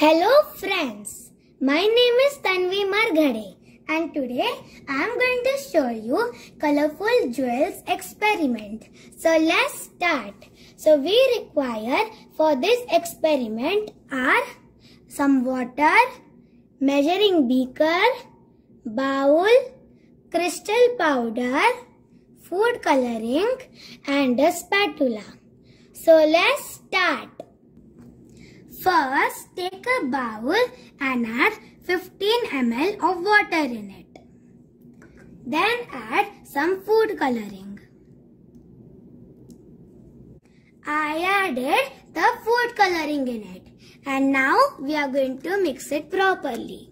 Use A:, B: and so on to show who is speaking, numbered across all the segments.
A: Hello friends, my name is Tanvi Marghade and today I am going to show you colorful jewels experiment. So let's start. So we require for this experiment are some water, measuring beaker, bowl, crystal powder, food coloring and a spatula. So let's start. First, take a bowl and add 15 ml of water in it. Then add some food coloring. I added the food coloring in it. And now we are going to mix it properly.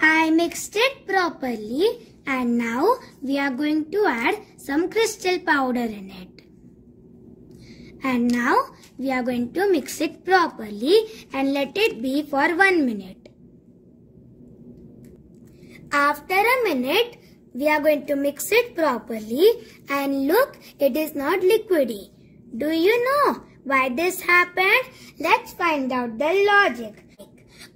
A: I mixed it properly and now we are going to add some crystal powder in it. And now we are going to mix it properly and let it be for 1 minute. After a minute, we are going to mix it properly and look, it is not liquidy. Do you know why this happened? Let's find out the logic.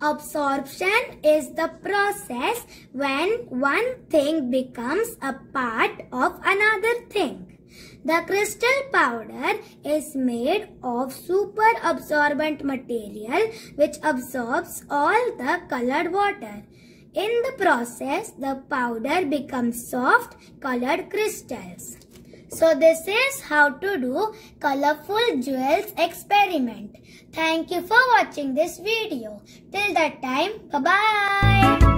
A: Absorption is the process when one thing becomes a part of another thing. The crystal powder is made of super absorbent material which absorbs all the colored water. In the process, the powder becomes soft colored crystals. So this is how to do colorful jewels experiment. Thank you for watching this video. Till that time, bye-bye.